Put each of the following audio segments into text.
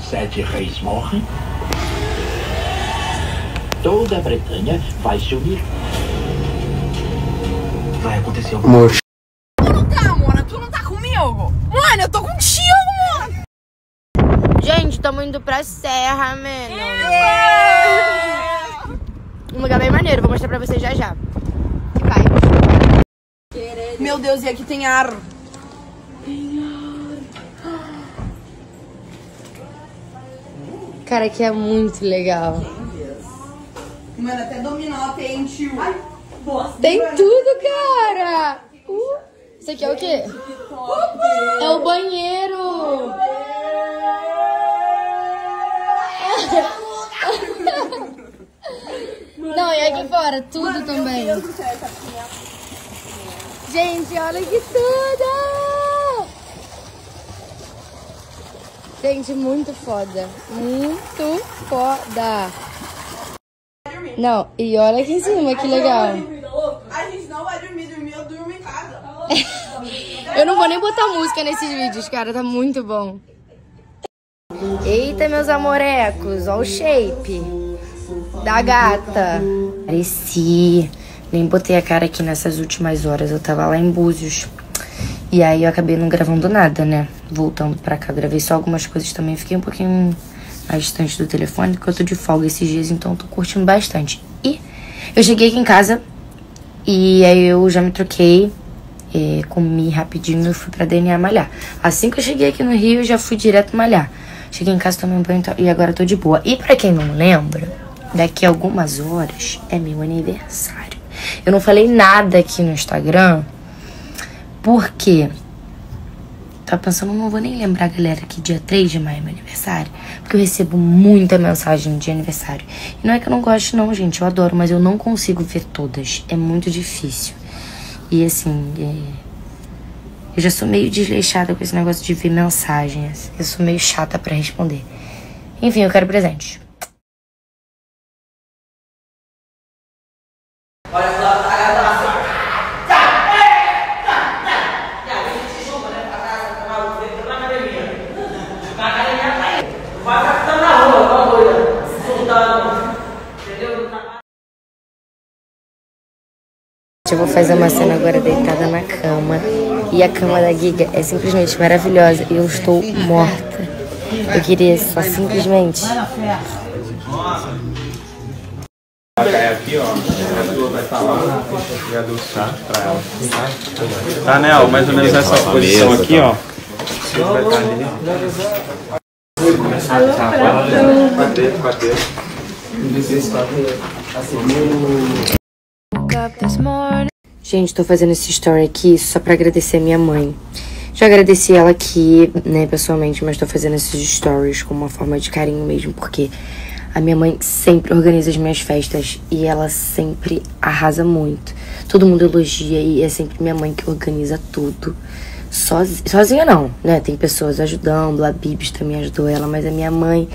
Sete reis morrem. Toda a Bretanha vai se unir. Vai acontecer alguma Amor, Tá, Mona, tu não tá comigo? Mano, eu tô contigo, mano. Gente, tamo indo pra serra, mano. Um lugar bem maneiro, vou mostrar pra vocês já já. Meu Deus, e aqui tem ar. Cara, aqui é muito legal. Mano, até dominó tem, tio. Tem tudo, cara! Uh, isso aqui é o quê? É o banheiro! Não, e aqui fora, tudo também. Gente, olha que tudo! Gente, muito foda. Muito foda. Não, e olha aqui em cima, que legal. A gente não vai dormir, dormir eu durmo em casa. Eu não vou nem botar música nesses vídeos, cara, tá muito bom. Eita, meus amorecos, ó o shape da gata. Pareci. Nem botei a cara aqui nessas últimas horas, eu tava lá em Búzios. E aí eu acabei não gravando nada, né? Voltando pra cá, gravei só algumas coisas também. Fiquei um pouquinho mais distante do telefone, porque eu tô de folga esses dias, então tô curtindo bastante. E eu cheguei aqui em casa e aí eu já me troquei, eh, comi rapidinho e fui pra DNA malhar. Assim que eu cheguei aqui no Rio, eu já fui direto malhar. Cheguei em casa, tomei um banho e agora tô de boa. E pra quem não lembra, daqui a algumas horas é meu aniversário. Eu não falei nada aqui no Instagram, porque Tava pensando, não vou nem lembrar, galera, que dia 3 de maio é meu aniversário. Porque eu recebo muita mensagem de aniversário. E não é que eu não goste, não, gente. Eu adoro, mas eu não consigo ver todas. É muito difícil. E assim, é... eu já sou meio desleixada com esse negócio de ver mensagens. Eu sou meio chata pra responder. Enfim, eu quero presente. Eu vou fazer uma cena agora deitada na cama. E a cama da Giga é simplesmente maravilhosa. E eu estou morta. Eu queria só simplesmente. aqui, ó. A tua vai estar lá. Já chá pra ela. Tá, né? Ó, mais ou menos essa posição aqui, ó. Você vai estar ali. Cadê? Cadê? Gente, tô fazendo esse story aqui só pra agradecer a minha mãe. Já agradeci ela aqui, né, pessoalmente, mas tô fazendo esses stories como uma forma de carinho mesmo, porque a minha mãe sempre organiza as minhas festas e ela sempre arrasa muito. Todo mundo elogia e é sempre minha mãe que organiza tudo. Sozi- sozinha não, né? Tem pessoas ajudando, a Bibs também ajudou ela, mas a minha mãe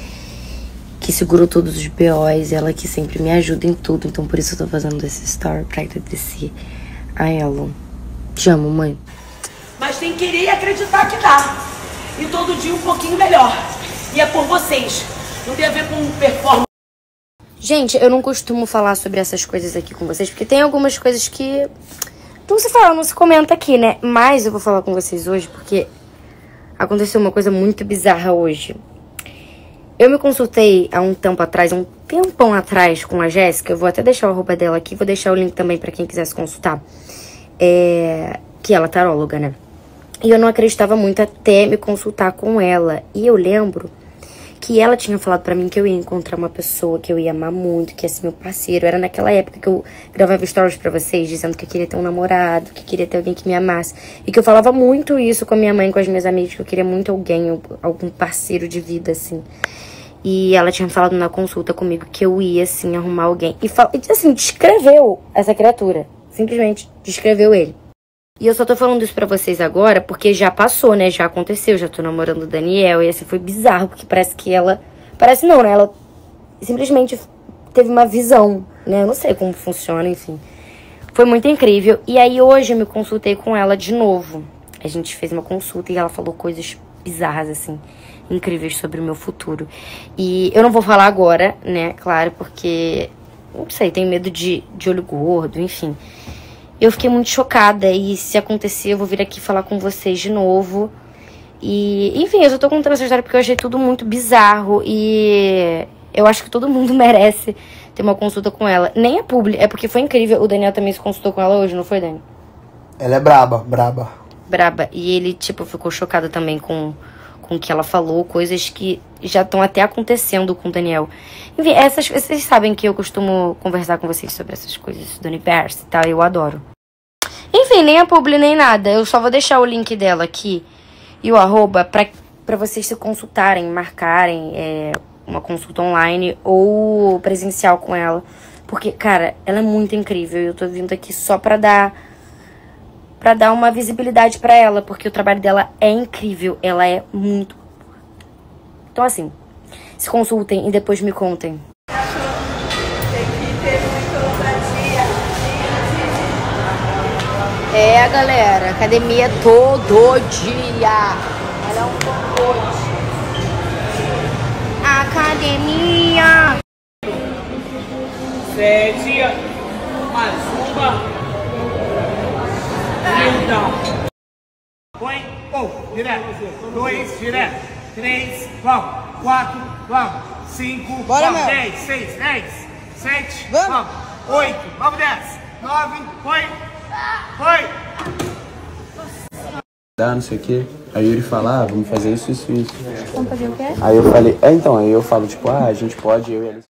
que segurou todos os BOs, ela que sempre me ajuda em tudo. Então por isso eu tô fazendo esse story pra agradecer a ela. Te amo, mãe. Mas tem que querer e acreditar que dá. E todo dia um pouquinho melhor. E é por vocês. Não tem a ver com performance. Gente, eu não costumo falar sobre essas coisas aqui com vocês, porque tem algumas coisas que não se fala, não se comenta aqui, né? Mas eu vou falar com vocês hoje porque aconteceu uma coisa muito bizarra hoje. Eu me consultei há um tempo atrás, um tempão atrás, com a Jéssica. Eu vou até deixar a roupa dela aqui, vou deixar o link também pra quem quiser se consultar. É... Que ela é taróloga, né? E eu não acreditava muito até me consultar com ela. E eu lembro que ela tinha falado pra mim que eu ia encontrar uma pessoa que eu ia amar muito, que ia ser meu parceiro. Era naquela época que eu gravava stories pra vocês dizendo que eu queria ter um namorado, que queria ter alguém que me amasse. E que eu falava muito isso com a minha mãe, com as minhas amigas, que eu queria muito alguém, algum parceiro de vida, assim. E ela tinha falado na consulta comigo que eu ia, assim, arrumar alguém. E, e assim, descreveu essa criatura. Simplesmente descreveu ele. E eu só tô falando isso pra vocês agora porque já passou, né? Já aconteceu, já tô namorando o Daniel. E assim, foi bizarro, porque parece que ela. Parece não, né? Ela simplesmente teve uma visão, né? Eu não sei como funciona, enfim. Foi muito incrível. E aí hoje eu me consultei com ela de novo. A gente fez uma consulta e ela falou coisas bizarras, assim, incríveis sobre o meu futuro. E eu não vou falar agora, né, claro, porque, não sei, tenho medo de, de olho gordo, enfim. Eu fiquei muito chocada e se acontecer eu vou vir aqui falar com vocês de novo. E, enfim, eu só tô contando essa história porque eu achei tudo muito bizarro e eu acho que todo mundo merece ter uma consulta com ela. Nem a publi, é porque foi incrível. O Daniel também se consultou com ela hoje, não foi, Dani? Ela é braba, braba. Braba. E ele, tipo, ficou chocado também com, com que ela falou, coisas que já estão até acontecendo com o Daniel. Enfim, essas, vocês sabem que eu costumo conversar com vocês sobre essas coisas do universo e tal, eu adoro. Enfim, nem a publi nem nada. Eu só vou deixar o link dela aqui e o arroba pra, pra vocês se consultarem, marcarem é, uma consulta online ou presencial com ela. Porque, cara, ela é muito incrível eu tô vindo aqui só pra dar para dar uma visibilidade para ela, porque o trabalho dela é incrível, ela é muito Então assim, se consultem e depois me contem. É, galera, academia todo dia. Ela é um. Academia. Sete, mais uma. Direto. Dois, direto. Três, vamos. Quatro, vamos. Cinco, Bora, vamos. meu. Dez, seis, dez. Sete, Vamos. Oito, vamos, dez. Nove, põe. Põe. Dá, não sei o quê. Aí Yuri fala, ah, vamos fazer isso, isso, isso. Vamos fazer o quê? Aí eu falei, é então, aí eu falo, tipo, ah, a gente pode, eu e a.